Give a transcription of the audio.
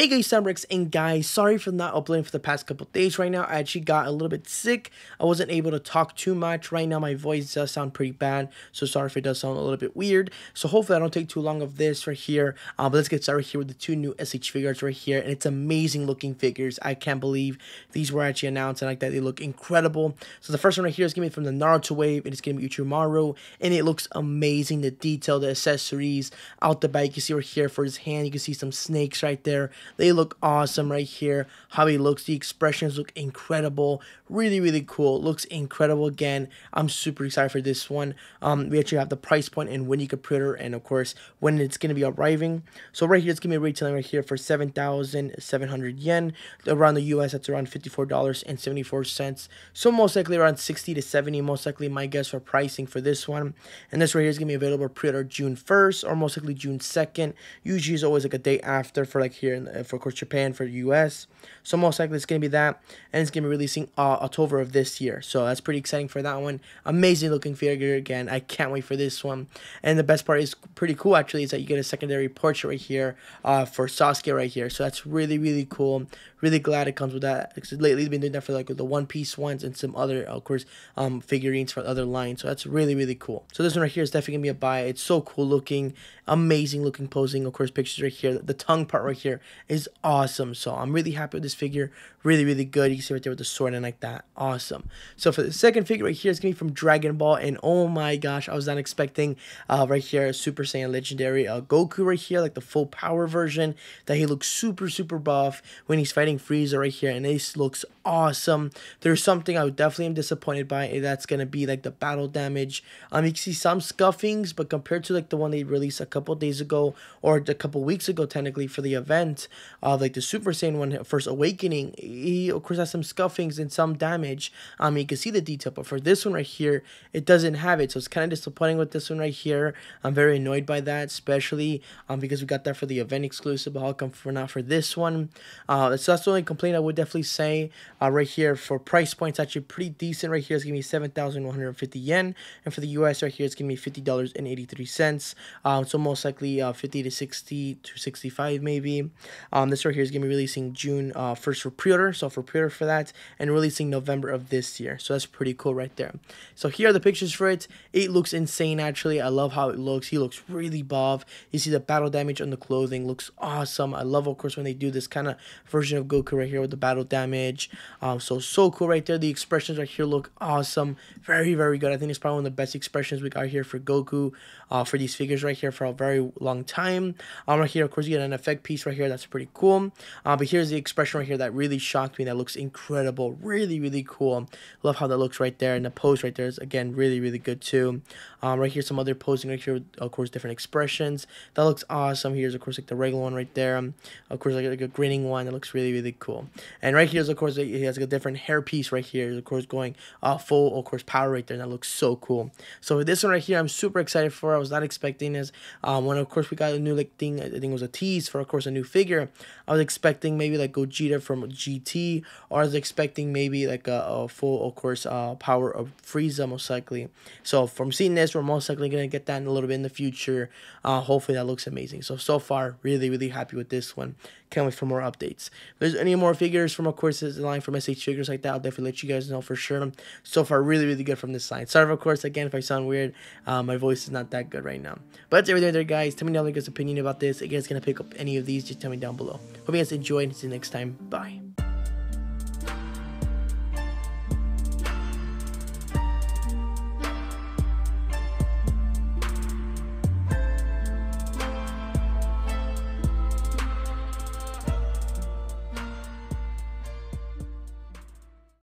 Hey guys, StandardBricks, and guys, sorry for not uploading for the past couple days right now. I actually got a little bit sick. I wasn't able to talk too much. Right now, my voice does sound pretty bad, so sorry if it does sound a little bit weird. So hopefully I don't take too long of this right here. Uh, but let's get started here with the two new SH figures right here, and it's amazing looking figures. I can't believe these were actually announced and like that. They look incredible. So the first one right here is going to be from the Naruto wave, and it's going to be Orochimaru, and it looks amazing. The detail, the accessories, out the back, you see right here for his hand, you can see some snakes right there they look awesome right here. How he looks, the expressions look incredible. Really, really cool. Looks incredible again. I'm super excited for this one. Um, we actually have the price point and when you could pre-order and of course when it's going to be arriving. So right here, it's going to be retailing right here for 7,700 yen. Around the US, that's around $54.74. So most likely around 60 to 70, most likely my guess for pricing for this one. And this right here is going to be available pre-order June 1st or most likely June 2nd. Usually is always like a day after for like here in, for of course Japan for US. So most likely it's to be that. And it's to be releasing uh, October of this year. So that's pretty exciting for that one. Amazing looking figure again. I can't wait for this one. And the best part is pretty cool actually is that you get a secondary portrait right here uh, for Sasuke right here. So that's really, really cool. Really glad it comes with that. Lately they've been doing that for like the One Piece ones and some other, of course, um, figurines for other lines. So that's really, really cool. So this one right here is definitely to be a buy. It's so cool looking. Amazing looking posing. Of course, pictures right here. The tongue part right here is awesome. So I'm really happy with this figure. Really, really good. You can see right there with the sword and like that. Awesome. So for the second figure right here, it's going to be from Dragon Ball. And oh my gosh, I was not expecting uh, right here Super Saiyan Legendary uh, Goku right here, like the full power version. That he looks super, super buff when he's fighting Frieza right here. And this looks awesome. There's something I would definitely am disappointed by. That's going to be like the battle damage. Um, You can see some scuffings, but compared to like the one they released a couple days ago or a couple weeks ago, technically, for the event, uh, like the Super Saiyan one, First Awakening, he of course has some scuffings and some damage. Um, you can see the detail, but for this one right here, it doesn't have it, so it's kind of disappointing with this one right here. I'm very annoyed by that, especially um because we got that for the event exclusive, but how come for not for this one? Uh, so that's the only complaint I would definitely say. Uh, right here for price points, actually pretty decent. Right here is gonna be seven thousand one hundred fifty yen, and for the U.S. right here, it's gonna be fifty dollars and eighty three cents. Um, so most likely uh, fifty to sixty to sixty five maybe. Um, this right here is gonna be releasing June uh, first for pre-order, so for pre-order for that, and releasing November of this year. So that's pretty cool right there. So here are the pictures for it. It looks insane actually. I love how it looks. He looks really buff. You see the battle damage on the clothing looks awesome. I love of course when they do this kind of version of Goku right here with the battle damage. Um, so so cool right there. The expressions right here look awesome. Very very good. I think it's probably one of the best expressions we got here for Goku uh, for these figures right here for a very long time. Um, right here of course you get an effect piece right here. That's pretty cool. Uh, but here's the expression right here that really shocked me. That looks incredible. Really, really cool. Love how that looks right there. And the pose right there is, again, really, really good too. Um, right here, some other posing right here, of course, different expressions. That looks awesome. Here's, of course, like the regular one right there. Of course, like, like a grinning one. That looks really, really cool. And right here is, of course, he has like a different hair piece right here. Of course, going uh, full, of course, power right there. And that looks so cool. So this one right here, I'm super excited for. I was not expecting this. Um, when, of course, we got a new like thing, I think it was a tease for, of course, a new figure. I was expecting maybe like Gogeta from GT, or I was expecting maybe like a, a full, of course, uh, power of Frieza, most likely. So from seeing this, we're most likely going to get that in a little bit in the future. Uh, hopefully that looks amazing. So, so far, really, really happy with this one. Can't wait for more updates. If there's any more figures from, of course, this line from SH Figures like that, I'll definitely let you guys know for sure. So far, really, really good from this line. Sorry, of course, again, if I sound weird. Uh, my voice is not that good right now. But that's everything there, guys. Tell me down your guys' opinion about this. If you guys going to pick up any of these, just tell me down below. Hope you guys enjoyed. See you next time. Bye.